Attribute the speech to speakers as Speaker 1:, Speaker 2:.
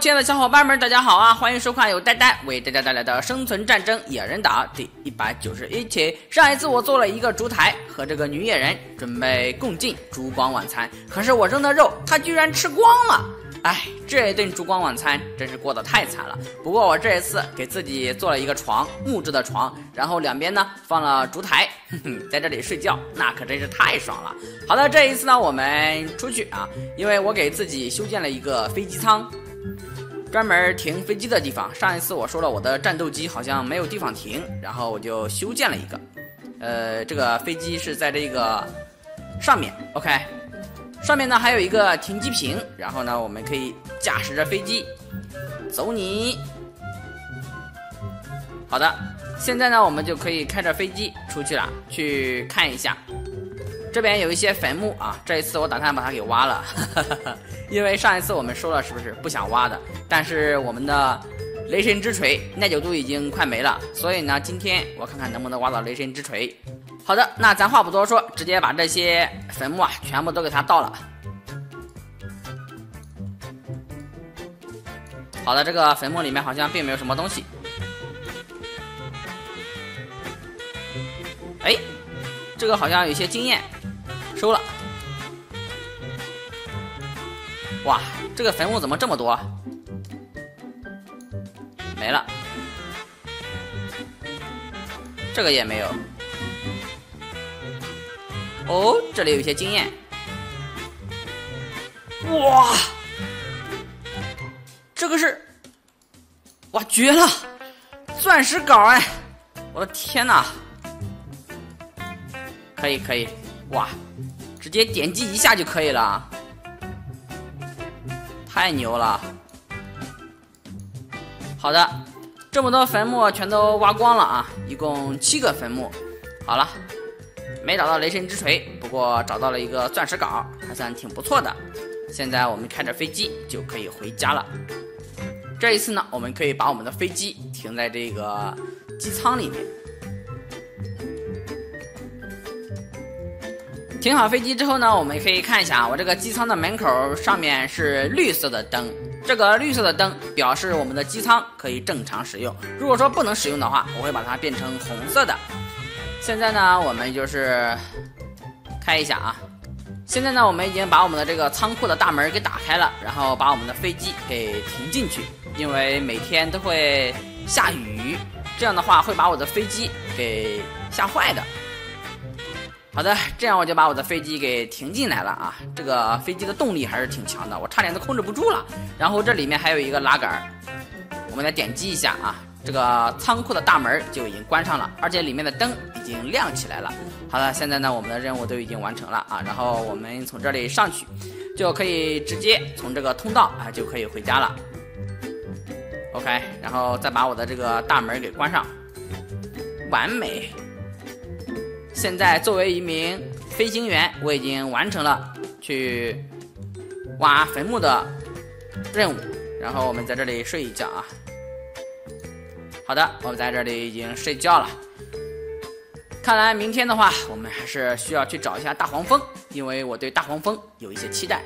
Speaker 1: 亲爱的小伙伴们，大家好啊！欢迎收看由呆呆为大家带来的《生存战争野人岛》第一百九十一期。上一次我做了一个烛台，和这个女野人准备共进烛光晚餐，可是我扔的肉，她居然吃光了。哎，这一顿烛光晚餐真是过得太惨了。不过我这一次给自己做了一个床，木质的床，然后两边呢放了烛台，哼哼，在这里睡觉，那可真是太爽了。好的，这一次呢我们出去啊，因为我给自己修建了一个飞机舱。专门停飞机的地方。上一次我说了，我的战斗机好像没有地方停，然后我就修建了一个。呃，这个飞机是在这个上面，OK，上面呢还有一个停机坪，然后呢我们可以驾驶着飞机走你。好的，现在呢我们就可以开着飞机出去了，去看一下。这边有一些坟墓啊，这一次我打算把它给挖了，因为上一次我们说了是不是不想挖的？但是我们的雷神之锤耐久度已经快没了，所以呢，今天我看看能不能挖到雷神之锤。好的，那咱话不多说，直接把这些坟墓啊全部都给它倒了。好的，这个坟墓里面好像并没有什么东西。哎，这个好像有些经验。收了，哇，这个坟墓怎么这么多？没了，这个也没有。哦，这里有一些经验。哇，这个是，哇，绝了，钻石镐哎！我的天哪，可以可以。哇，直接点击一下就可以了，太牛了！好的，这么多坟墓全都挖光了啊，一共七个坟墓。好了，没找到雷神之锤，不过找到了一个钻石镐，还算挺不错的。现在我们开着飞机就可以回家了。这一次呢，我们可以把我们的飞机停在这个机舱里面。停好飞机之后呢，我们可以看一下我这个机舱的门口上面是绿色的灯，这个绿色的灯表示我们的机舱可以正常使用。如果说不能使用的话，我会把它变成红色的。现在呢，我们就是开一下啊。现在呢，我们已经把我们的这个仓库的大门给打开了，然后把我们的飞机给停进去，因为每天都会下雨，这样的话会把我的飞机给吓坏的。好的，这样我就把我的飞机给停进来了啊！这个飞机的动力还是挺强的，我差点都控制不住了。然后这里面还有一个拉杆，我们来点击一下啊，这个仓库的大门就已经关上了，而且里面的灯已经亮起来了。好了，现在呢，我们的任务都已经完成了啊，然后我们从这里上去，就可以直接从这个通道啊就可以回家了。OK，然后再把我的这个大门给关上，完美。现在作为一名飞行员，我已经完成了去挖坟墓的任务。然后我们在这里睡一觉啊。好的，我们在这里已经睡觉了。看来明天的话，我们还是需要去找一下大黄蜂，因为我对大黄蜂有一些期待。